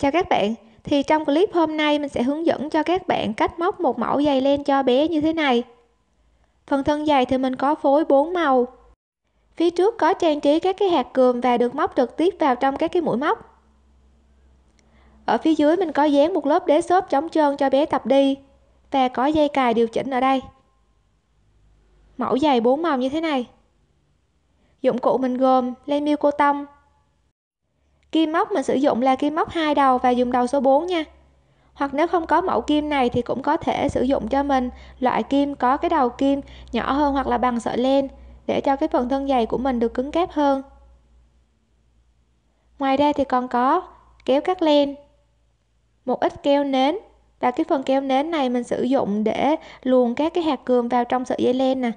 Chào các bạn, thì trong clip hôm nay mình sẽ hướng dẫn cho các bạn cách móc một mẫu giày len cho bé như thế này. Phần thân giày thì mình có phối 4 màu. Phía trước có trang trí các cái hạt cườm và được móc trực tiếp vào trong các cái mũi móc. Ở phía dưới mình có dán một lớp đế xốp chống trơn cho bé tập đi và có dây cài điều chỉnh ở đây. Mẫu giày 4 màu như thế này. Dụng cụ mình gồm len miêu cô tông, kim móc mình sử dụng là kim móc hai đầu và dùng đầu số 4 nha. Hoặc nếu không có mẫu kim này thì cũng có thể sử dụng cho mình loại kim có cái đầu kim nhỏ hơn hoặc là bằng sợi len để cho cái phần thân dày của mình được cứng cáp hơn. Ngoài ra thì còn có kéo cắt len. Một ít keo nến và cái phần keo nến này mình sử dụng để luồn các cái hạt cườm vào trong sợi dây len nè.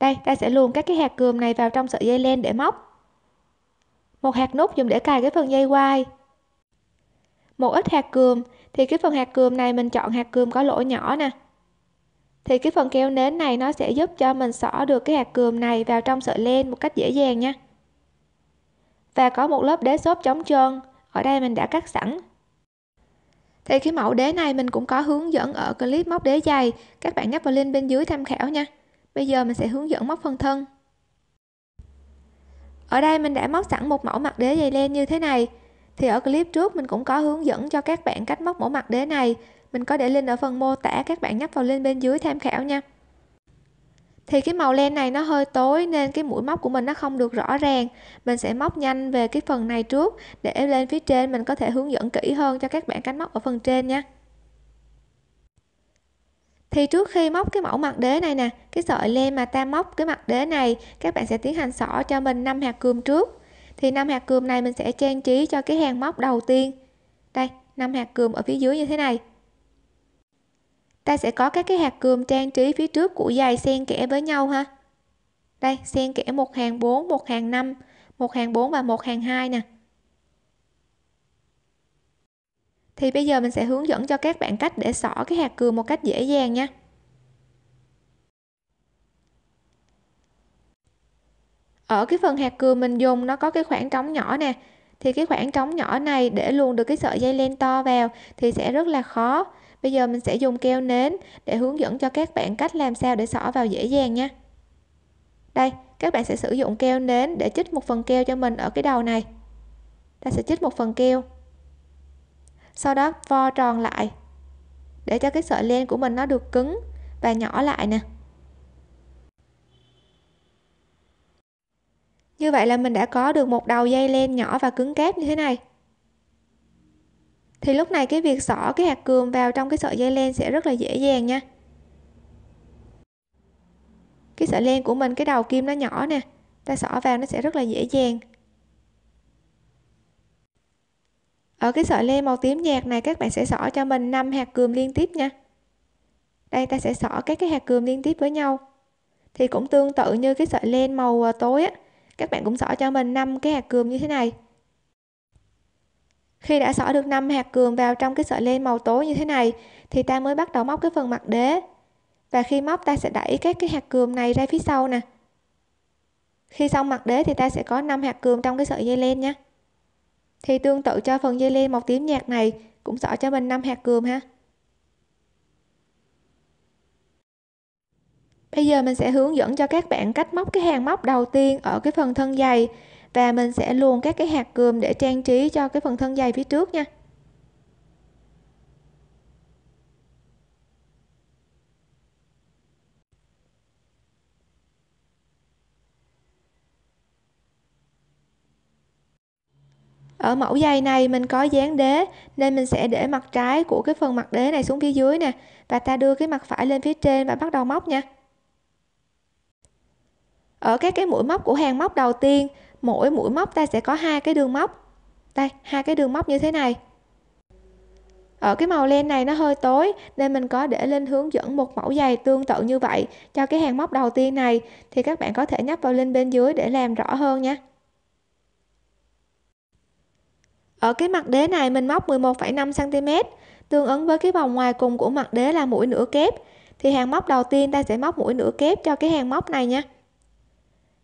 Đây, ta sẽ luồn các cái hạt cườm này vào trong sợi dây len để móc một hạt nút dùng để cài cái phần dây quai. Một ít hạt cườm, thì cái phần hạt cườm này mình chọn hạt cườm có lỗ nhỏ nè. Thì cái phần keo nến này nó sẽ giúp cho mình xỏ được cái hạt cườm này vào trong sợi len một cách dễ dàng nha. Và có một lớp đế xốp chống trơn, ở đây mình đã cắt sẵn. Thì cái mẫu đế này mình cũng có hướng dẫn ở clip móc đế dày, các bạn nhấp vào link bên dưới tham khảo nha. Bây giờ mình sẽ hướng dẫn móc phần thân ở đây mình đã móc sẵn một mẫu mặt đế dày len như thế này. Thì ở clip trước mình cũng có hướng dẫn cho các bạn cách móc mẫu mặt đế này. Mình có để link ở phần mô tả, các bạn nhấp vào link bên dưới tham khảo nha. Thì cái màu len này nó hơi tối nên cái mũi móc của mình nó không được rõ ràng. Mình sẽ móc nhanh về cái phần này trước. Để lên phía trên mình có thể hướng dẫn kỹ hơn cho các bạn cách móc ở phần trên nha thì trước khi móc cái mẫu mặt đế này nè, cái sợi len mà ta móc cái mặt đế này, các bạn sẽ tiến hành xỏ cho mình năm hạt cườm trước. Thì năm hạt cườm này mình sẽ trang trí cho cái hàng móc đầu tiên. Đây, năm hạt cườm ở phía dưới như thế này. Ta sẽ có các cái hạt cườm trang trí phía trước của giày xen kẽ với nhau ha. Đây, xen kẽ một hàng 4 một hàng 5 một hàng 4 và một hàng 2 nè. Thì bây giờ mình sẽ hướng dẫn cho các bạn cách để xỏ cái hạt cườm một cách dễ dàng nha. Ở cái phần hạt cườm mình dùng nó có cái khoảng trống nhỏ nè, thì cái khoảng trống nhỏ này để luôn được cái sợi dây len to vào thì sẽ rất là khó. Bây giờ mình sẽ dùng keo nến để hướng dẫn cho các bạn cách làm sao để xỏ vào dễ dàng nha. Đây, các bạn sẽ sử dụng keo nến để chích một phần keo cho mình ở cái đầu này. Ta sẽ chích một phần keo sau đó, vo tròn lại, để cho cái sợi len của mình nó được cứng và nhỏ lại nè. Như vậy là mình đã có được một đầu dây len nhỏ và cứng cáp như thế này. Thì lúc này cái việc xỏ cái hạt cườm vào trong cái sợi dây len sẽ rất là dễ dàng nha. Cái sợi len của mình, cái đầu kim nó nhỏ nè, ta xỏ vào nó sẽ rất là dễ dàng. Ở cái sợi len màu tím nhạt này, các bạn sẽ xỏ cho mình 5 hạt cườm liên tiếp nha. Đây, ta sẽ xỏ các cái hạt cườm liên tiếp với nhau. Thì cũng tương tự như cái sợi len màu ờ, tối á, các bạn cũng xỏ cho mình 5 cái hạt cườm như thế này. Khi đã xỏ được 5 hạt cườm vào trong cái sợi len màu tối như thế này, thì ta mới bắt đầu móc cái phần mặt đế. Và khi móc, ta sẽ đẩy các cái hạt cườm này ra phía sau nè. Khi xong mặt đế thì ta sẽ có 5 hạt cườm trong cái sợi dây len nhé thì tương tự cho phần dây len màu tím nhạt này, cũng xỏ cho mình 5 hạt cườm ha. Bây giờ mình sẽ hướng dẫn cho các bạn cách móc cái hàng móc đầu tiên ở cái phần thân dày và mình sẽ luồn các cái hạt cườm để trang trí cho cái phần thân dày phía trước nha. Ở mẫu giày này mình có dán đế, nên mình sẽ để mặt trái của cái phần mặt đế này xuống phía dưới nè, và ta đưa cái mặt phải lên phía trên và bắt đầu móc nha. Ở các cái mũi móc của hàng móc đầu tiên, mỗi mũi móc ta sẽ có hai cái đường móc. Đây, hai cái đường móc như thế này. Ở cái màu len này nó hơi tối, nên mình có để lên hướng dẫn một mẫu giày tương tự như vậy cho cái hàng móc đầu tiên này, thì các bạn có thể nhấp vào link bên dưới để làm rõ hơn nha ở cái mặt đế này mình móc 11,5 cm tương ứng với cái vòng ngoài cùng của mặt đế là mũi nửa kép. Thì hàng móc đầu tiên ta sẽ móc mũi nửa kép cho cái hàng móc này nha.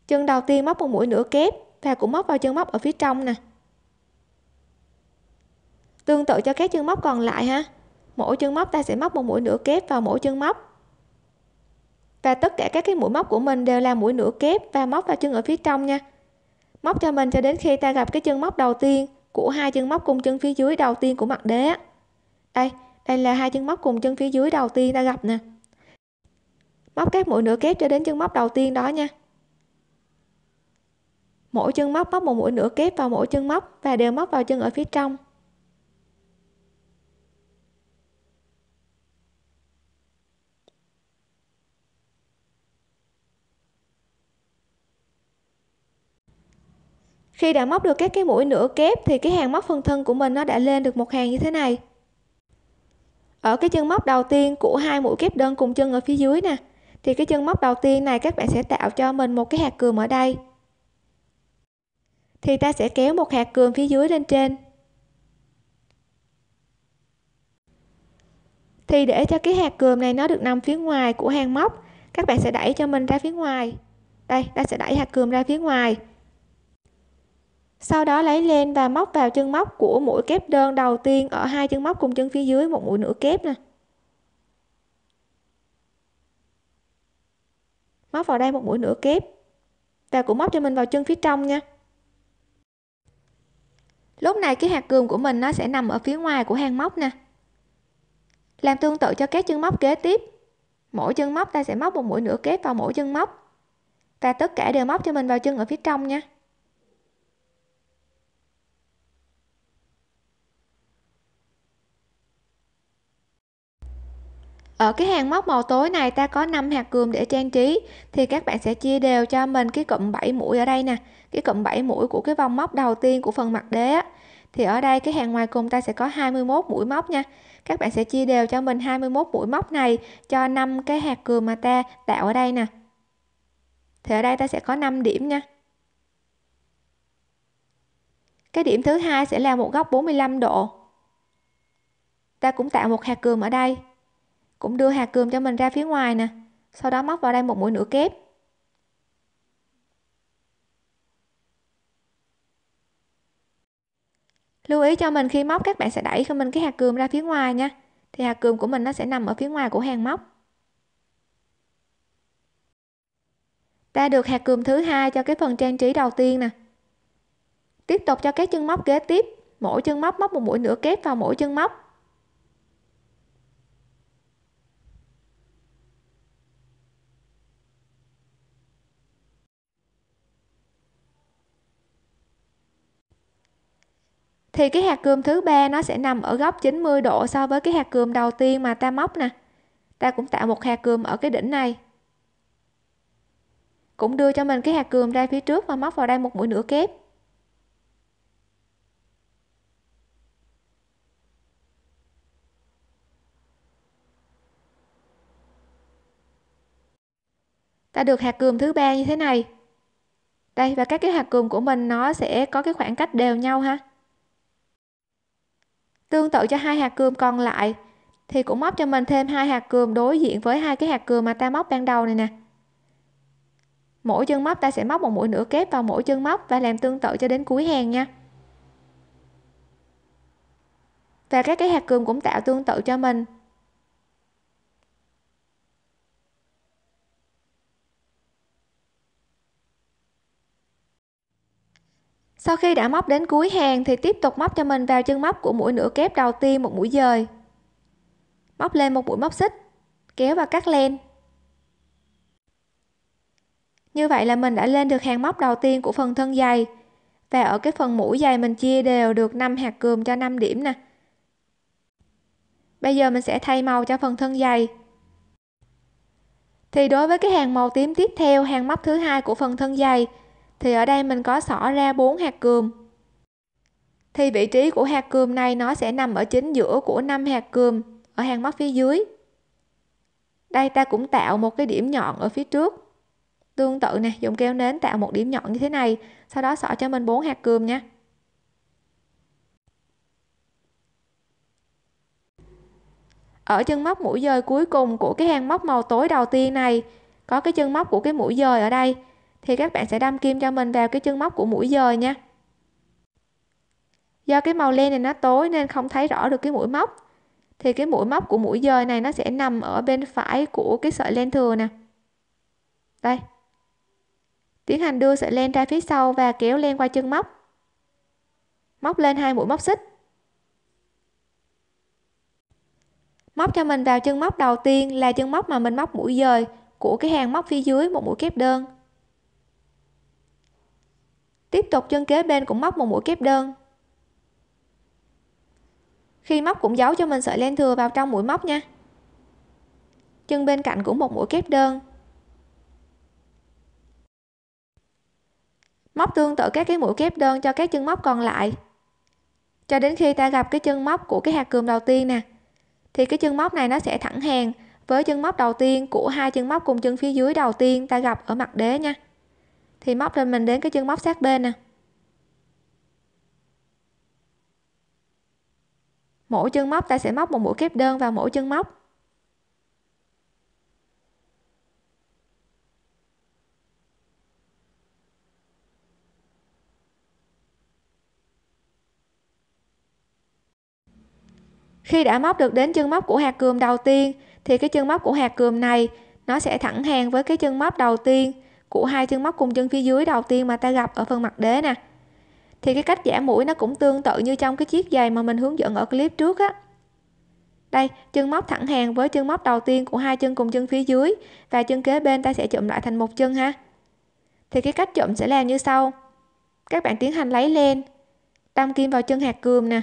Chân đầu tiên móc một mũi nửa kép và cũng móc vào chân móc ở phía trong nè. Tương tự cho các chân móc còn lại ha. Mỗi chân móc ta sẽ móc một mũi nửa kép vào mỗi chân móc. Và tất cả các cái mũi móc của mình đều là mũi nửa kép và móc vào chân ở phía trong nha. Móc cho mình cho đến khi ta gặp cái chân móc đầu tiên của hai chân móc cùng chân phía dưới đầu tiên của mặt đế đây đây là hai chân móc cùng chân phía dưới đầu tiên ta gặp nè. Móc các mũi nửa kép cho đến chân móc đầu tiên đó nha. Mỗi chân móc móc một mũi nửa kép vào mỗi chân móc và đều móc vào chân ở phía trong. Khi đã móc được các cái mũi nửa kép thì cái hàng móc phần thân của mình nó đã lên được một hàng như thế này. Ở cái chân móc đầu tiên của hai mũi kép đơn cùng chân ở phía dưới nè, thì cái chân móc đầu tiên này các bạn sẽ tạo cho mình một cái hạt cườm ở đây. Thì ta sẽ kéo một hạt cườm phía dưới lên trên. Thì để cho cái hạt cườm này nó được nằm phía ngoài của hàng móc, các bạn sẽ đẩy cho mình ra phía ngoài. Đây, ta sẽ đẩy hạt cườm ra phía ngoài sau đó lấy lên và móc vào chân móc của mũi kép đơn đầu tiên ở hai chân móc cùng chân phía dưới, một mũi nửa kép nè. Móc vào đây một mũi nửa kép và cũng móc cho mình vào chân phía trong nha. Lúc này cái hạt cườm của mình nó sẽ nằm ở phía ngoài của hàng móc nè. Làm tương tự cho các chân móc kế tiếp. Mỗi chân móc ta sẽ móc một mũi nửa kép vào mỗi chân móc và tất cả đều móc cho mình vào chân ở phía trong nha. Ở cái hàng móc màu tối này ta có 5 hạt cườm để trang trí. Thì các bạn sẽ chia đều cho mình cái cụm 7 mũi ở đây nè. Cái cụm 7 mũi của cái vòng móc đầu tiên của phần mặt đế á. thì ở đây cái hàng ngoài cùng ta sẽ có 21 mũi móc nha. Các bạn sẽ chia đều cho mình 21 mũi móc này cho 5 cái hạt cườm mà ta tạo ở đây nè. Thì ở đây ta sẽ có 5 điểm nha. Cái điểm thứ hai sẽ là một góc 45 độ. Ta cũng tạo một hạt cườm ở đây cũng đưa hạt cườm cho mình ra phía ngoài nè. Sau đó móc vào đây một mũi nửa kép. Lưu ý cho mình khi móc, các bạn sẽ đẩy cho mình cái hạt cườm ra phía ngoài nha. Thì hạt cườm của mình nó sẽ nằm ở phía ngoài của hàng móc. Ta được hạt cườm thứ hai cho cái phần trang trí đầu tiên nè. Tiếp tục cho các chân móc kế tiếp. Mỗi chân móc móc một mũi nửa kép vào mỗi chân móc. Thì cái hạt cườm thứ ba nó sẽ nằm ở góc 90 độ so với cái hạt cườm đầu tiên mà ta móc nè. Ta cũng tạo một hạt cườm ở cái đỉnh này. Cũng đưa cho mình cái hạt cườm ra phía trước và móc vào đây một mũi nửa kép. Ta được hạt cườm thứ ba như thế này. Đây, và các cái hạt cườm của mình nó sẽ có cái khoảng cách đều nhau ha tương tự cho hai hạt cườm còn lại, thì cũng móc cho mình thêm hai hạt cườm đối diện với hai cái hạt cườm mà ta móc ban đầu này nè. Mỗi chân móc ta sẽ móc một mũi nửa kép vào mỗi chân móc và làm tương tự cho đến cuối hàng nha. Và các cái hạt cườm cũng tạo tương tự cho mình. Sau khi đã móc đến cuối hàng thì tiếp tục móc cho mình vào chân móc của mũi nửa kép đầu tiên một mũi dời. Móc lên một mũi móc xích, kéo và cắt len. Như vậy là mình đã lên được hàng móc đầu tiên của phần thân dày. Và ở cái phần mũi dày mình chia đều được 5 hạt cườm cho 5 điểm nè. Bây giờ mình sẽ thay màu cho phần thân dày. Thì đối với cái hàng màu tím tiếp theo, hàng móc thứ hai của phần thân dày thì ở đây mình có xỏ ra bốn hạt cườm. Thì vị trí của hạt cườm này nó sẽ nằm ở chính giữa của năm hạt cườm, ở hàng móc phía dưới. Đây ta cũng tạo một cái điểm nhọn ở phía trước. Tương tự nè, dùng keo nến tạo một điểm nhọn như thế này, sau đó xỏ cho mình bốn hạt cườm nha. Ở chân móc mũi dời cuối cùng của cái hàng móc màu tối đầu tiên này, có cái chân móc của cái mũi dời ở đây thì các bạn sẽ đâm kim cho mình vào cái chân móc của mũi dời nha. Do cái màu len này nó tối nên không thấy rõ được cái mũi móc, thì cái mũi móc của mũi dời này nó sẽ nằm ở bên phải của cái sợi len thừa nè. Đây. Tiến hành đưa sợi len ra phía sau và kéo len qua chân móc. Móc lên hai mũi móc xích. Móc cho mình vào chân móc đầu tiên là chân móc mà mình móc mũi dời của cái hàng móc phía dưới một mũi kép đơn tiếp tục chân kế bên cũng móc một mũi kép đơn. Khi móc cũng giấu cho mình sợi len thừa vào trong mũi móc nha. Chân bên cạnh cũng một mũi kép đơn. Móc tương tự các cái mũi kép đơn cho các chân móc còn lại. Cho đến khi ta gặp cái chân móc của cái hạt cườm đầu tiên nè, thì cái chân móc này nó sẽ thẳng hàng với chân móc đầu tiên của hai chân móc cùng chân phía dưới đầu tiên ta gặp ở mặt đế nha thì móc lên mình đến cái chân móc sát bên nè. Mỗi chân móc, ta sẽ móc một mũi kép đơn vào mỗi chân móc. Khi đã móc được đến chân móc của hạt cườm đầu tiên, thì cái chân móc của hạt cườm này, nó sẽ thẳng hàng với cái chân móc đầu tiên của hai chân móc cùng chân phía dưới đầu tiên mà ta gặp ở phần mặt đế nè. Thì cái cách giả mũi nó cũng tương tự như trong cái chiếc giày mà mình hướng dẫn ở clip trước á. Đây, chân móc thẳng hàng với chân móc đầu tiên của hai chân cùng chân phía dưới và chân kế bên ta sẽ chụm lại thành một chân ha. Thì cái cách chụm sẽ làm như sau. Các bạn tiến hành lấy len, đâm kim vào chân hạt cườm nè,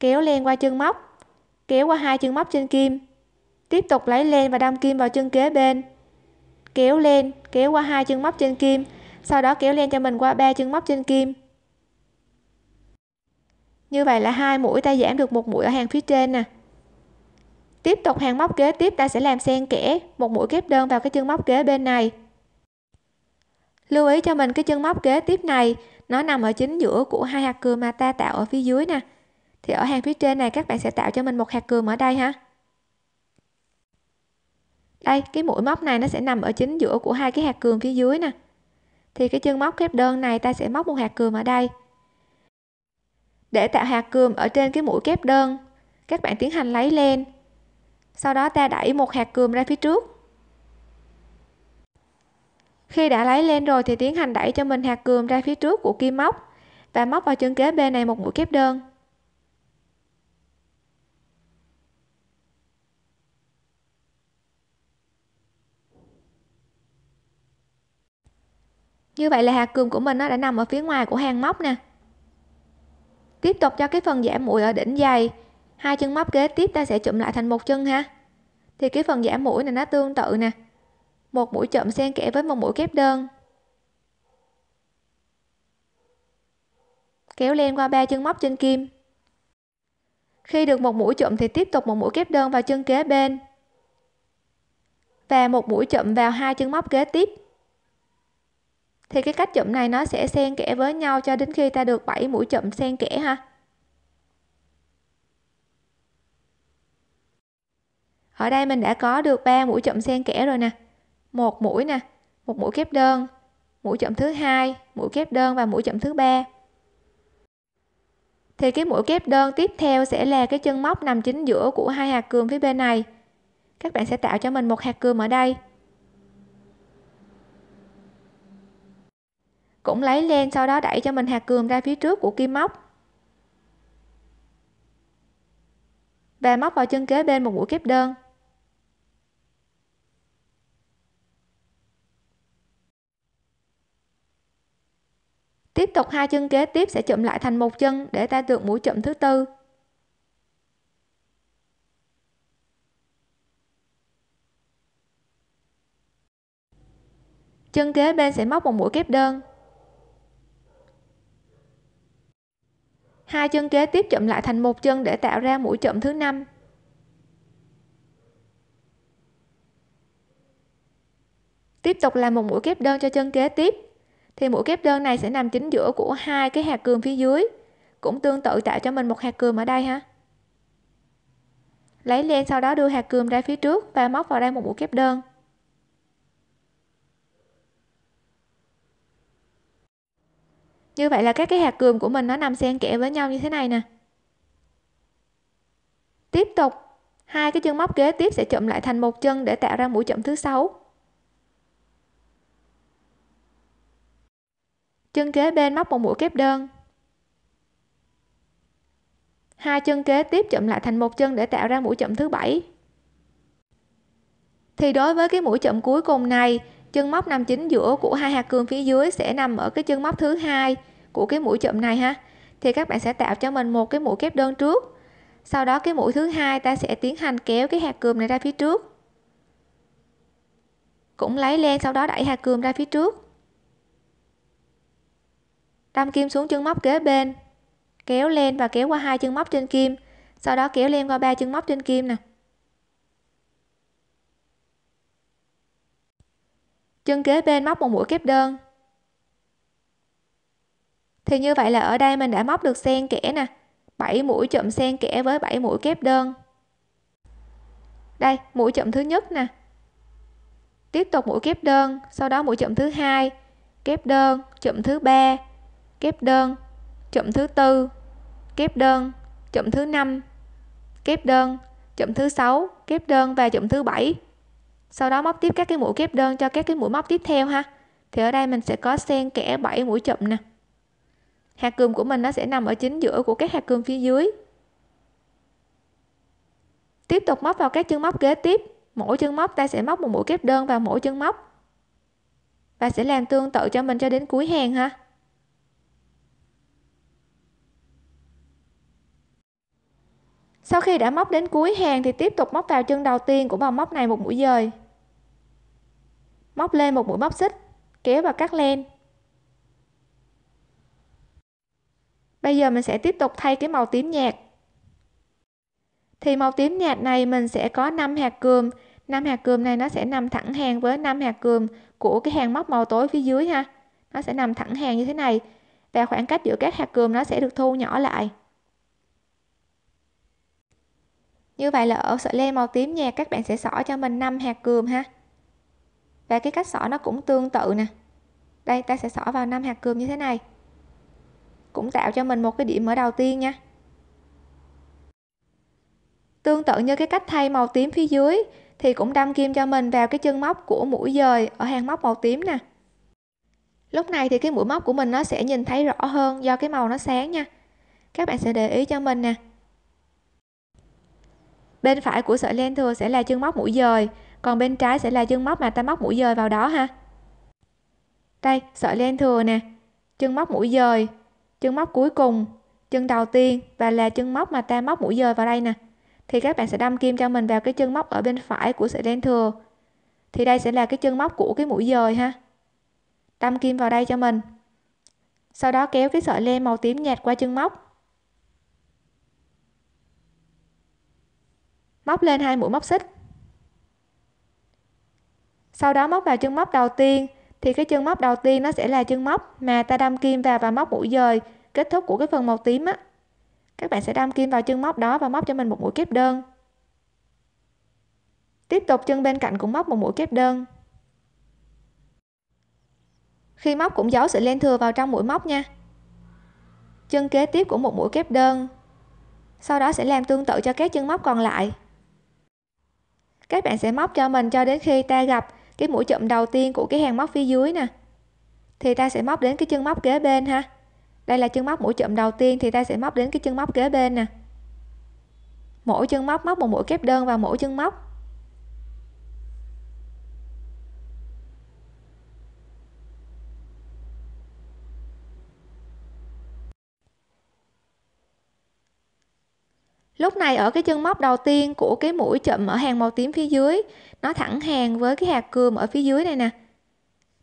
kéo len qua chân móc, kéo qua hai chân móc trên kim. Tiếp tục lấy len và đâm kim vào chân kế bên kéo lên, kéo qua hai chân móc trên kim, sau đó kéo lên cho mình qua ba chân móc trên kim. Như vậy là hai mũi ta giảm được một mũi ở hàng phía trên nè. Tiếp tục hàng móc kế tiếp ta sẽ làm xen kẽ một mũi kép đơn vào cái chân móc kế bên này. Lưu ý cho mình cái chân móc kế tiếp này, nó nằm ở chính giữa của hai hạt cườm mà ta tạo ở phía dưới nè. Thì ở hàng phía trên này các bạn sẽ tạo cho mình một hạt cườm ở đây ha đây, cái mũi móc này nó sẽ nằm ở chính giữa của hai cái hạt cườm phía dưới nè. Thì cái chân móc kép đơn này ta sẽ móc một hạt cườm ở đây. Để tạo hạt cườm ở trên cái mũi kép đơn, các bạn tiến hành lấy len. Sau đó ta đẩy một hạt cườm ra phía trước. Khi đã lấy lên rồi thì tiến hành đẩy cho mình hạt cườm ra phía trước của kim móc và móc vào chân kế bên này một mũi kép đơn. Như vậy là hạt cườm của mình nó đã nằm ở phía ngoài của hàng móc nè. Tiếp tục cho cái phần giảm mũi ở đỉnh dày hai chân móc kế tiếp ta sẽ chụm lại thành một chân ha. Thì cái phần giảm mũi này nó tương tự nè. Một mũi chậm xen kẽ với một mũi kép đơn. Kéo len qua ba chân móc trên kim. Khi được một mũi chậm thì tiếp tục một mũi kép đơn vào chân kế bên. Và một mũi chậm vào hai chân móc kế tiếp thì cái cách chụm này nó sẽ xen kẽ với nhau cho đến khi ta được 7 mũi chụm xen kẽ ha. Ở đây mình đã có được 3 mũi chụm xen kẽ rồi nè. Một mũi nè, một mũi kép đơn, mũi chậm thứ hai, mũi kép đơn và mũi chậm thứ ba. Thì cái mũi kép đơn tiếp theo sẽ là cái chân móc nằm chính giữa của hai hạt cườm phía bên này. Các bạn sẽ tạo cho mình một hạt cườm ở đây. Cũng lấy len sau đó đẩy cho mình hạt cườm ra phía trước của kim móc. Và móc vào chân kế bên một mũi kép đơn. Tiếp tục hai chân kế tiếp sẽ chụm lại thành một chân để ta được mũi chụm thứ tư. Chân kế bên sẽ móc một mũi kép đơn. Hai chân kế tiếp chụm lại thành một chân để tạo ra mũi chụm thứ năm. Tiếp tục làm một mũi kép đơn cho chân kế tiếp. Thì mũi kép đơn này sẽ nằm chính giữa của hai cái hạt cườm phía dưới, cũng tương tự tạo cho mình một hạt cườm ở đây ha. Lấy len sau đó đưa hạt cườm ra phía trước và móc vào đây một mũi kép đơn. Như vậy là các cái hạt cườm của mình nó nằm xen kẽ với nhau như thế này nè. Tiếp tục, hai cái chân móc kế tiếp sẽ chụm lại thành một chân để tạo ra mũi chậm thứ sáu. Chân kế bên móc một mũi kép đơn. Hai chân kế tiếp chụm lại thành một chân để tạo ra mũi chậm thứ bảy. Thì đối với cái mũi chậm cuối cùng này chân móc nằm chính giữa của hai hạt cườm phía dưới sẽ nằm ở cái chân móc thứ hai của cái mũi chậm này ha. Thì các bạn sẽ tạo cho mình một cái mũi kép đơn trước. Sau đó cái mũi thứ hai ta sẽ tiến hành kéo cái hạt cườm này ra phía trước. Cũng lấy lên sau đó đẩy hạt cườm ra phía trước. Đâm kim xuống chân móc kế bên. Kéo lên và kéo qua hai chân móc trên kim. Sau đó kéo lên qua ba chân móc trên kim nè. Chân kế bên móc một mũi kép đơn. Thì như vậy là ở đây mình đã móc được xen kẽ nè. 7 mũi chậm xen kẽ với 7 mũi kép đơn. Đây, mũi chậm thứ nhất nè. Tiếp tục mũi kép đơn, sau đó mũi chậm thứ hai, kép đơn, chậm thứ ba, kép đơn, chậm thứ tư, kép đơn, chậm thứ năm, kép đơn, chậm thứ sáu, kép đơn và chậm thứ bảy sau đó móc tiếp các cái mũi kép đơn cho các cái mũi móc tiếp theo ha. Thì ở đây mình sẽ có xen kẽ 7 mũi chậm nè. Hạt cườm của mình nó sẽ nằm ở chính giữa của các hạt cườm phía dưới. Tiếp tục móc vào các chân móc kế tiếp. Mỗi chân móc ta sẽ móc một mũi kép đơn vào mỗi chân móc. Và sẽ làm tương tự cho mình cho đến cuối hàng ha. Sau khi đã móc đến cuối hàng thì tiếp tục móc vào chân đầu tiên của vòng móc này một mũi dời. Móc lên một mũi móc xích, kéo và cắt len. Bây giờ mình sẽ tiếp tục thay cái màu tím nhạt. Thì màu tím nhạt này mình sẽ có 5 hạt cườm. 5 hạt cườm này nó sẽ nằm thẳng hàng với 5 hạt cườm của cái hàng móc màu tối phía dưới ha. Nó sẽ nằm thẳng hàng như thế này. Và khoảng cách giữa các hạt cườm nó sẽ được thu nhỏ lại. Như vậy là ở sợi len màu tím nhạt các bạn sẽ xỏ cho mình 5 hạt cườm ha. Và cái cách xỏ nó cũng tương tự nè. Đây, ta sẽ xỏ vào 5 hạt cườm như thế này. Cũng tạo cho mình một cái điểm ở đầu tiên nha. Tương tự như cái cách thay màu tím phía dưới, thì cũng đâm kim cho mình vào cái chân móc của mũi dời ở hàng móc màu tím nè. Lúc này thì cái mũi móc của mình nó sẽ nhìn thấy rõ hơn do cái màu nó sáng nha. Các bạn sẽ để ý cho mình nè bên phải của sợi len thừa sẽ là chân móc mũi dời, còn bên trái sẽ là chân móc mà ta móc mũi dời vào đó ha. Đây, sợi len thừa nè, chân móc mũi dời, chân móc cuối cùng, chân đầu tiên và là chân móc mà ta móc mũi dời vào đây nè. Thì các bạn sẽ đâm kim cho mình vào cái chân móc ở bên phải của sợi len thừa. Thì đây sẽ là cái chân móc của cái mũi dời ha. Đâm kim vào đây cho mình. Sau đó kéo cái sợi len màu tím nhạt qua chân móc. Móc lên hai mũi móc xích. Sau đó móc vào chân móc đầu tiên, thì cái chân móc đầu tiên nó sẽ là chân móc mà ta đâm kim vào và móc mũi dời, kết thúc của cái phần màu tím á. Các bạn sẽ đâm kim vào chân móc đó và móc cho mình một mũi kép đơn. Tiếp tục chân bên cạnh cũng móc một mũi kép đơn. Khi móc cũng giấu sợi len thừa vào trong mũi móc nha. Chân kế tiếp của một mũi kép đơn. Sau đó sẽ làm tương tự cho các chân móc còn lại các bạn sẽ móc cho mình cho đến khi ta gặp cái mũi chụm đầu tiên của cái hàng móc phía dưới nè. Thì ta sẽ móc đến cái chân móc kế bên ha. Đây là chân móc mũi chụm đầu tiên thì ta sẽ móc đến cái chân móc kế bên nè. Mỗi chân móc móc một mũi kép đơn vào mỗi chân móc lúc này ở cái chân móc đầu tiên của cái mũi chậm ở hàng màu tím phía dưới, nó thẳng hàng với cái hạt cườm ở phía dưới này nè.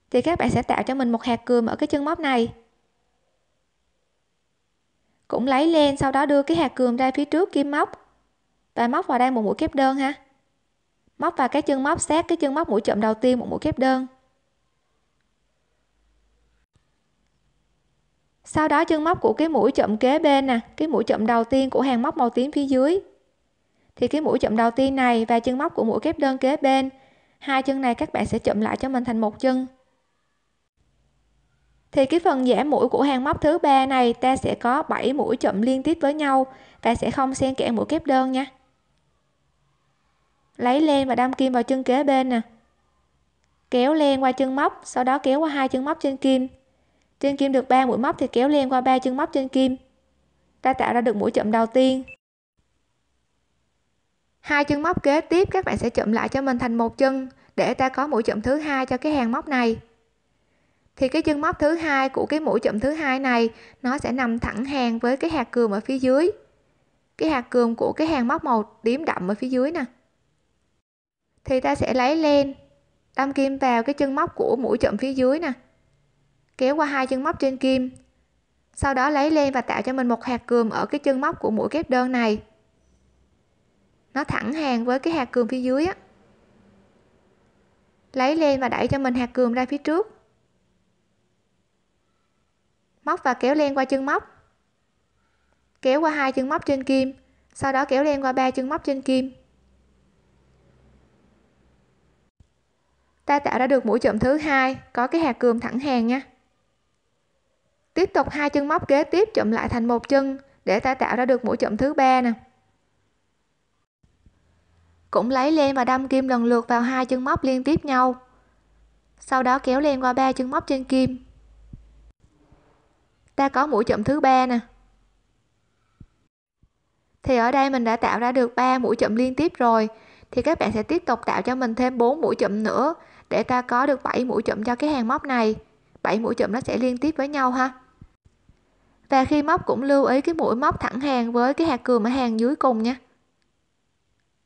Thì các bạn sẽ tạo cho mình một hạt cườm ở cái chân móc này. Cũng lấy len sau đó đưa cái hạt cườm ra phía trước kim móc và móc vào đây một mũi kép đơn ha. Móc vào cái chân móc sát cái chân móc mũi chậm đầu tiên một mũi kép đơn. Sau đó chân móc của cái mũi chậm kế bên nè, cái mũi chậm đầu tiên của hàng móc màu tím phía dưới. Thì cái mũi chậm đầu tiên này và chân móc của mũi kép đơn kế bên, hai chân này các bạn sẽ chậm lại cho mình thành một chân. Thì cái phần giảm mũi của hàng móc thứ ba này, ta sẽ có 7 mũi chậm liên tiếp với nhau và sẽ không xen kẽ mũi kép đơn nha. Lấy len và đâm kim vào chân kế bên nè. Kéo len qua chân móc, sau đó kéo qua hai chân móc trên kim trên kim được 3 mũi móc thì kéo len qua ba chân móc trên kim. Ta tạo ra được mũi chậm đầu tiên. Hai chân móc kế tiếp, các bạn sẽ chậm lại cho mình thành một chân, để ta có mũi chậm thứ hai cho cái hàng móc này. Thì cái chân móc thứ hai của cái mũi chậm thứ hai này, nó sẽ nằm thẳng hàng với cái hạt cườm ở phía dưới. Cái hạt cườm của cái hàng móc màu tím đậm ở phía dưới nè. Thì ta sẽ lấy len, đâm kim vào cái chân móc của mũi chậm phía dưới nè kéo qua hai chân móc trên kim. Sau đó lấy len và tạo cho mình một hạt cườm ở cái chân móc của mũi kép đơn này. Nó thẳng hàng với cái hạt cườm phía dưới á. Lấy len và đẩy cho mình hạt cườm ra phía trước. Móc và kéo len qua chân móc. Kéo qua hai chân móc trên kim, sau đó kéo len qua ba chân móc trên kim. Ta tạo ra được mũi trộm thứ hai, có cái hạt cườm thẳng hàng nha tiếp tục hai chân móc kế tiếp chụm lại thành một chân để ta tạo ra được mũi chụm thứ ba nè. Cũng lấy len và đâm kim lần lượt vào hai chân móc liên tiếp nhau. Sau đó kéo len qua ba chân móc trên kim. Ta có mũi chụm thứ ba nè. Thì ở đây mình đã tạo ra được 3 mũi chụm liên tiếp rồi. Thì các bạn sẽ tiếp tục tạo cho mình thêm 4 mũi chụm nữa để ta có được 7 mũi chụm cho cái hàng móc này. 7 mũi chụm nó sẽ liên tiếp với nhau ha và khi móc cũng lưu ý cái mũi móc thẳng hàng với cái hạt cườm ở hàng dưới cùng nha.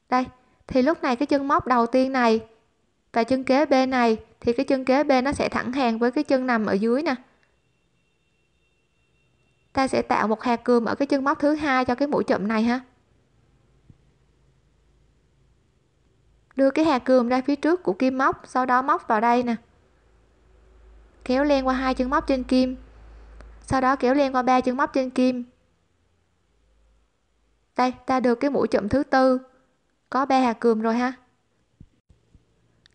Đây, thì lúc này cái chân móc đầu tiên này và chân kế bên này thì cái chân kế bên nó sẽ thẳng hàng với cái chân nằm ở dưới nè. Ta sẽ tạo một hạt cườm ở cái chân móc thứ hai cho cái mũi chậm này ha. Đưa cái hạt cườm ra phía trước của kim móc, sau đó móc vào đây nè. Kéo len qua hai chân móc trên kim sau đó kéo len qua ba chân móc trên kim. Đây, ta được cái mũi chậm thứ tư. Có ba hạt cườm rồi ha.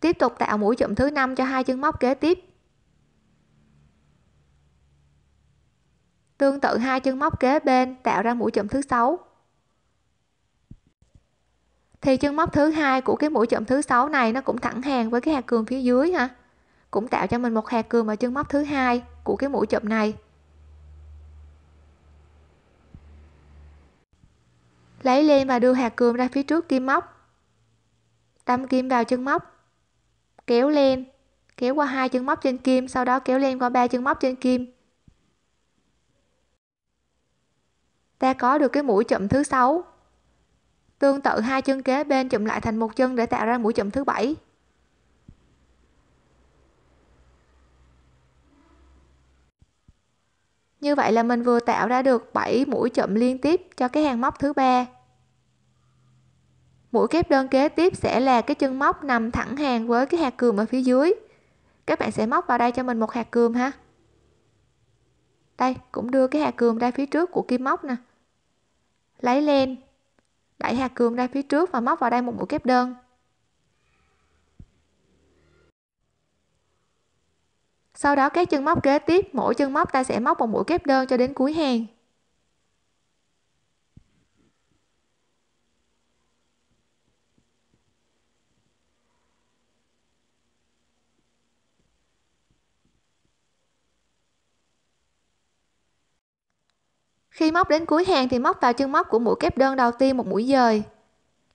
Tiếp tục tạo mũi chậm thứ năm cho hai chân móc kế tiếp. Tương tự hai chân móc kế bên tạo ra mũi chậm thứ sáu. Thì chân móc thứ hai của cái mũi chậm thứ sáu này nó cũng thẳng hàng với cái hạt cườm phía dưới ha. Cũng tạo cho mình một hạt cườm ở chân móc thứ hai của cái mũi chậm này. Lấy lên và đưa hạt cườm ra phía trước kim móc. Đâm kim vào chân móc. Kéo lên, kéo qua hai chân móc trên kim sau đó kéo lên qua ba chân móc trên kim. Ta có được cái mũi chậm thứ sáu. Tương tự hai chân kế bên chụm lại thành một chân để tạo ra mũi chậm thứ bảy. Như vậy là mình vừa tạo ra được 7 mũi chậm liên tiếp cho cái hàng móc thứ ba. Mũi kép đơn kế tiếp sẽ là cái chân móc nằm thẳng hàng với cái hạt cườm ở phía dưới. Các bạn sẽ móc vào đây cho mình một hạt cườm ha. Đây, cũng đưa cái hạt cườm ra phía trước của kim móc nè. Lấy len, đẩy hạt cườm ra phía trước và móc vào đây một mũi kép đơn. Sau đó các chân móc kế tiếp, mỗi chân móc ta sẽ móc một mũi kép đơn cho đến cuối hàng. Khi móc đến cuối hàng thì móc vào chân móc của mũi kép đơn đầu tiên một mũi dời.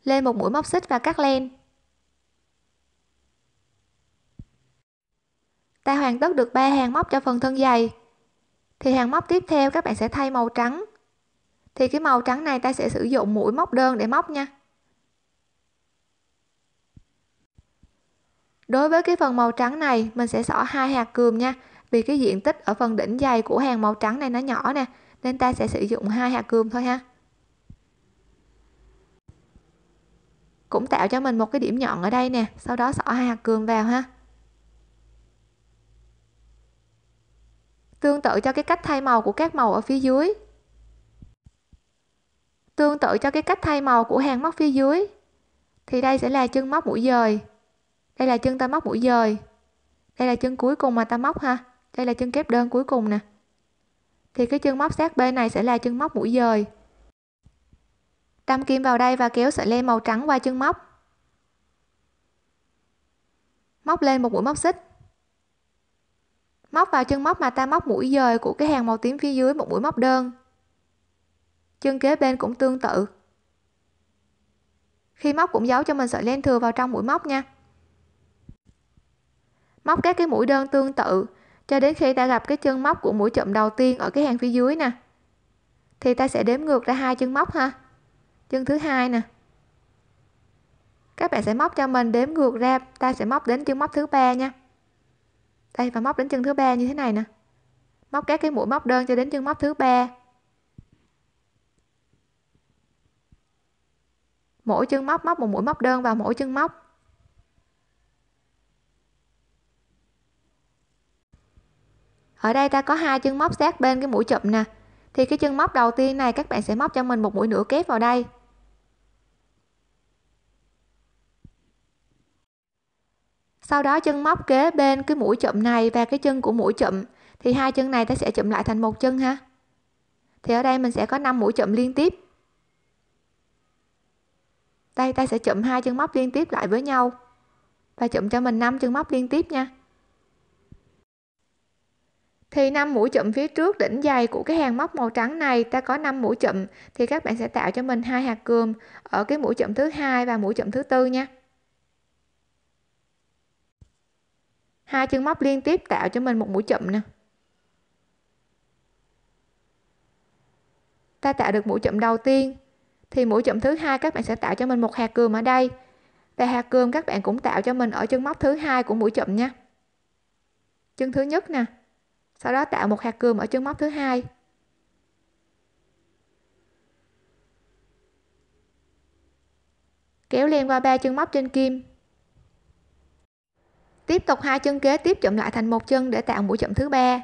Lên một mũi móc xích và cắt len. Ta hoàn tất được 3 hàng móc cho phần thân dày. Thì hàng móc tiếp theo các bạn sẽ thay màu trắng. Thì cái màu trắng này ta sẽ sử dụng mũi móc đơn để móc nha. Đối với cái phần màu trắng này, mình sẽ xỏ hai hạt cườm nha, vì cái diện tích ở phần đỉnh dày của hàng màu trắng này nó nhỏ nè, nên ta sẽ sử dụng hai hạt cườm thôi ha. Cũng tạo cho mình một cái điểm nhọn ở đây nè, sau đó xỏ hai hạt cườm vào ha. Tương tự cho cái cách thay màu của các màu ở phía dưới. Tương tự cho cái cách thay màu của hàng móc phía dưới. Thì đây sẽ là chân móc mũi dời. Đây là chân ta móc mũi dời. Đây là chân cuối cùng mà ta móc ha. Đây là chân kép đơn cuối cùng nè. Thì cái chân móc sát bên này sẽ là chân móc mũi dời. Đâm kim vào đây và kéo sợi len màu trắng qua chân móc. Móc lên một mũi móc xích móc vào chân móc mà ta móc mũi dời của cái hàng màu tím phía dưới một mũi móc đơn. Chân kế bên cũng tương tự. Khi móc cũng giấu cho mình sợi len thừa vào trong mũi móc nha. Móc các cái mũi đơn tương tự, cho đến khi ta gặp cái chân móc của mũi chậm đầu tiên ở cái hàng phía dưới nè, thì ta sẽ đếm ngược ra hai chân móc ha. Chân thứ hai nè. Các bạn sẽ móc cho mình đếm ngược ra, ta sẽ móc đến chân móc thứ ba nha đây, và móc đến chân thứ ba như thế này nè. Móc các cái mũi móc đơn cho đến chân móc thứ ba. Mỗi chân móc móc một mũi móc đơn vào mỗi chân móc. Ở đây ta có hai chân móc sát bên cái mũi chụm nè. Thì cái chân móc đầu tiên này, các bạn sẽ móc cho mình một mũi nửa kép vào đây. Sau đó chân móc kế bên cái mũi chụm này và cái chân của mũi chụm thì hai chân này ta sẽ chụm lại thành một chân ha. Thì ở đây mình sẽ có 5 mũi chụm liên tiếp. Đây, ta sẽ chụm hai chân móc liên tiếp lại với nhau. Và chụm cho mình 5 chân móc liên tiếp nha. Thì 5 mũi chụm phía trước đỉnh dày của cái hàng móc màu trắng này, ta có 5 mũi chụm thì các bạn sẽ tạo cho mình hai hạt cườm ở cái mũi chụm thứ hai và mũi chụm thứ tư nha. Hai chân móc liên tiếp tạo cho mình một mũi chụm nè. Ta tạo được mũi chụm đầu tiên, thì mũi chụm thứ hai các bạn sẽ tạo cho mình một hạt cườm ở đây. Và hạt cườm các bạn cũng tạo cho mình ở chân móc thứ hai của mũi chụm nha. Chân thứ nhất nè, sau đó tạo một hạt cườm ở chân móc thứ hai. Kéo len qua ba chân móc trên kim tiếp tục hai chân kế tiếp chụm lại thành một chân để tạo mũi chụm thứ ba.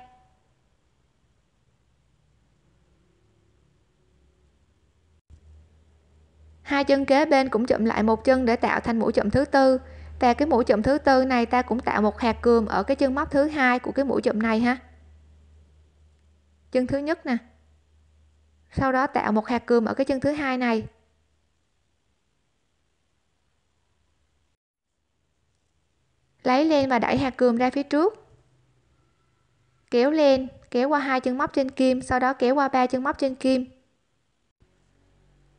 Hai chân kế bên cũng chụm lại một chân để tạo thành mũi chụm thứ tư. Và cái mũi chụm thứ tư này ta cũng tạo một hạt cườm ở cái chân móc thứ hai của cái mũi chụm này ha. Chân thứ nhất nè. Sau đó tạo một hạt cườm ở cái chân thứ hai này. Lấy lên và đẩy hạt cườm ra phía trước. Kéo lên, kéo qua hai chân móc trên kim, sau đó kéo qua ba chân móc trên kim.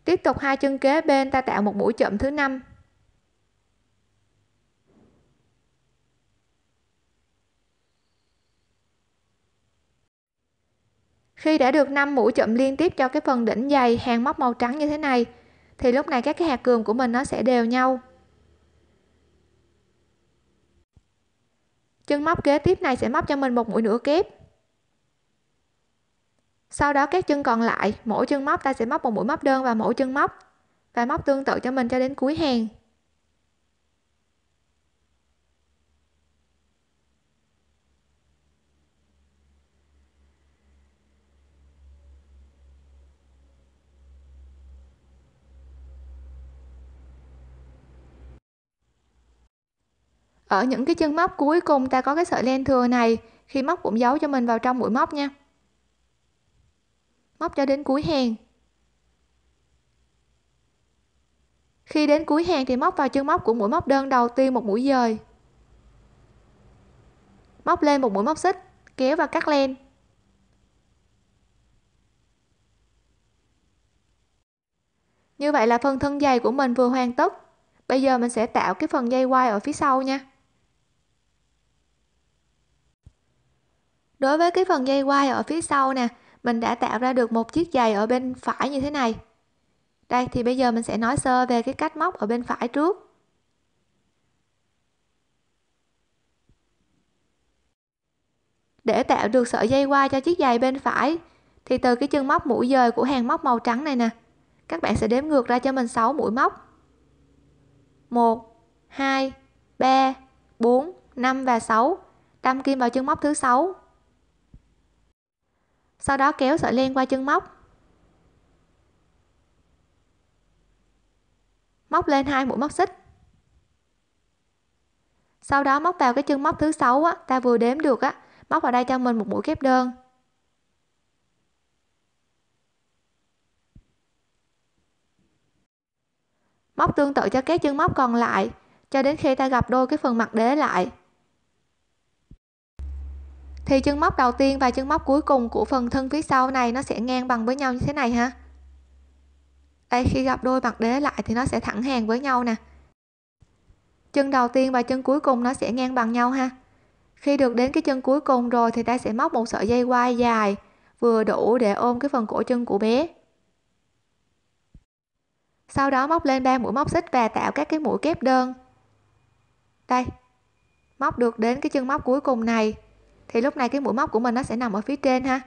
Tiếp tục hai chân kế bên, ta tạo một mũi chậm thứ năm. Khi đã được 5 mũi chậm liên tiếp cho cái phần đỉnh dày, hàng móc màu trắng như thế này, thì lúc này các cái hạt cườm của mình nó sẽ đều nhau. Chân móc kế tiếp này sẽ móc cho mình một mũi nửa kép. Sau đó các chân còn lại, mỗi chân móc ta sẽ móc một mũi móc đơn vào mỗi chân móc. Và móc tương tự cho mình cho đến cuối hàng. Ở những cái chân móc cuối cùng ta có cái sợi len thừa này, khi móc cũng giấu cho mình vào trong mũi móc nha. Móc cho đến cuối hàng. Khi đến cuối hàng thì móc vào chân móc của mũi móc đơn đầu tiên một mũi dời. Móc lên một mũi móc xích, kéo và cắt len. Như vậy là phần thân dày của mình vừa hoàn tất. Bây giờ mình sẽ tạo cái phần dây quai ở phía sau nha. Đối với cái phần dây quai ở phía sau nè, mình đã tạo ra được một chiếc giày ở bên phải như thế này. Đây, thì bây giờ mình sẽ nói sơ về cái cách móc ở bên phải trước. Để tạo được sợi dây quai cho chiếc giày bên phải, thì từ cái chân móc mũi dời của hàng móc màu trắng này nè, các bạn sẽ đếm ngược ra cho mình 6 mũi móc. 1 2 3 4 5 và 6 đâm kim vào chân móc thứ 6 sau đó kéo sợi len qua chân móc. Móc lên hai mũi móc xích. Sau đó móc vào cái chân móc thứ sáu á, ta vừa đếm được á móc vào đây cho mình một mũi kép đơn. Móc tương tự cho các chân móc còn lại cho đến khi ta gặp đôi cái phần mặt đế lại thì chân móc đầu tiên và chân móc cuối cùng của phần thân phía sau này nó sẽ ngang bằng với nhau như thế này ha. Đây khi gặp đôi mặt đế lại thì nó sẽ thẳng hàng với nhau nè. Chân đầu tiên và chân cuối cùng nó sẽ ngang bằng nhau ha. Khi được đến cái chân cuối cùng rồi thì ta sẽ móc một sợi dây quai dài, vừa đủ để ôm cái phần cổ chân của bé. Sau đó móc lên ba mũi móc xích và tạo các cái mũi kép đơn. Đây, móc được đến cái chân móc cuối cùng này thì lúc này cái mũi móc của mình nó sẽ nằm ở phía trên ha.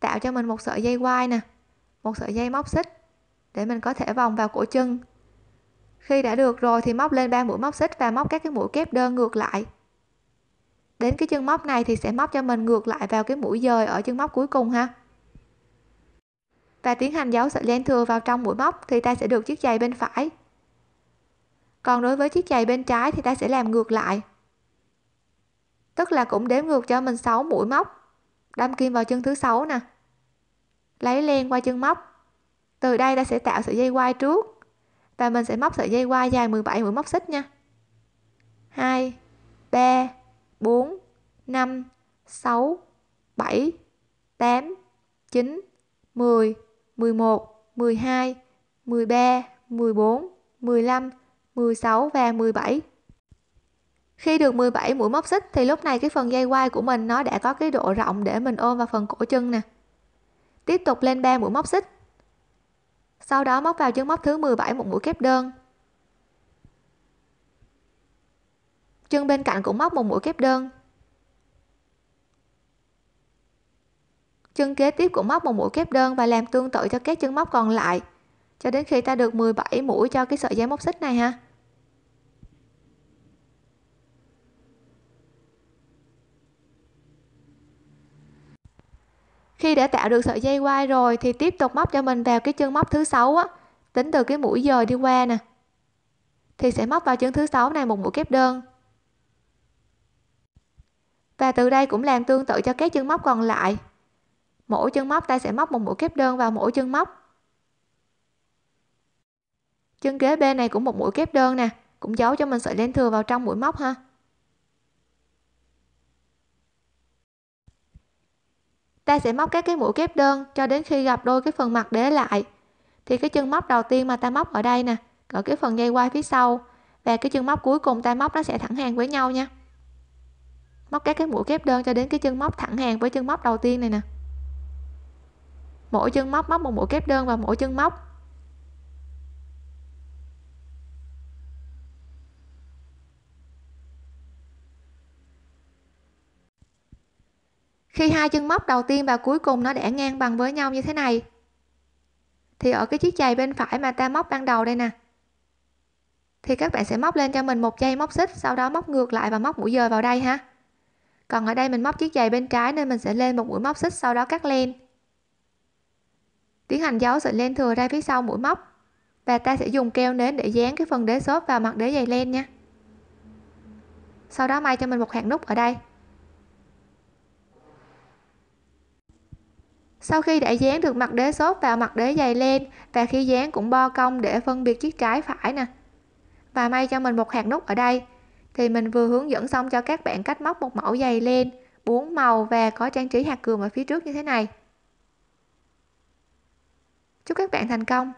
Tạo cho mình một sợi dây quai nè, một sợi dây móc xích để mình có thể vòng vào cổ chân. Khi đã được rồi thì móc lên ba mũi móc xích và móc các cái mũi kép đơn ngược lại. Đến cái chân móc này thì sẽ móc cho mình ngược lại vào cái mũi dời ở chân móc cuối cùng ha. Và tiến hành giấu sợi len thừa vào trong mũi móc thì ta sẽ được chiếc giày bên phải. Còn đối với chiếc giày bên trái thì ta sẽ làm ngược lại tức là cũng đếm ngược cho mình 6 mũi móc. Đâm kim vào chân thứ sáu nè. Lấy len qua chân móc. Từ đây ta sẽ tạo sợi dây quai trước. Và mình sẽ móc sợi dây quai dài 17 mũi móc xích nha. 2 3 4 5 6 7 8 9 10 11 12 13 14 15 16 và 17 khi được 17 mũi móc xích, thì lúc này cái phần dây quai của mình nó đã có cái độ rộng để mình ôm vào phần cổ chân nè. Tiếp tục lên 3 mũi móc xích. Sau đó móc vào chân móc thứ 17 một mũi kép đơn. Chân bên cạnh cũng móc một mũi kép đơn. Chân kế tiếp cũng móc một mũi kép đơn và làm tương tự cho các chân móc còn lại. Cho đến khi ta được 17 mũi cho cái sợi dây móc xích này ha. Khi đã tạo được sợi dây quai rồi thì tiếp tục móc cho mình vào cái chân móc thứ sáu á. Tính từ cái mũi dời đi qua nè. Thì sẽ móc vào chân thứ sáu này một mũi kép đơn. Và từ đây cũng làm tương tự cho các chân móc còn lại. Mỗi chân móc ta sẽ móc một mũi kép đơn vào mỗi chân móc. Chân kế bên này cũng một mũi kép đơn nè, cũng giấu cho mình sợi len thừa vào trong mũi móc ha. Ta sẽ móc các cái mũi kép đơn cho đến khi gặp đôi cái phần mặt đế lại. Thì cái chân móc đầu tiên mà ta móc ở đây nè, ở cái phần dây quai phía sau, và cái chân móc cuối cùng ta móc nó sẽ thẳng hàng với nhau nha. Móc các cái mũi kép đơn cho đến cái chân móc thẳng hàng với chân móc đầu tiên này nè. Mỗi chân móc móc một mũi kép đơn vào mỗi chân móc khi hai chân móc đầu tiên và cuối cùng nó đã ngang bằng với nhau như thế này, thì ở cái chiếc giày bên phải mà ta móc ban đầu đây nè, thì các bạn sẽ móc lên cho mình một dây móc xích, sau đó móc ngược lại và móc mũi dời vào đây ha. Còn ở đây mình móc chiếc giày bên trái nên mình sẽ lên một mũi móc xích, sau đó cắt len. Tiến hành giấu sợi len thừa ra phía sau mũi móc, và ta sẽ dùng keo nến để dán cái phần đế xốp vào mặt đế giày len nha. Sau đó may cho mình một hàng nút ở đây. Sau khi đã dán được mặt đế xốp vào mặt đế dày len, và khi dán cũng bo cong để phân biệt chiếc trái phải nè. Và may cho mình một hạt nút ở đây, thì mình vừa hướng dẫn xong cho các bạn cách móc một mẫu dày len, bốn màu và có trang trí hạt cườm ở phía trước như thế này. Chúc các bạn thành công!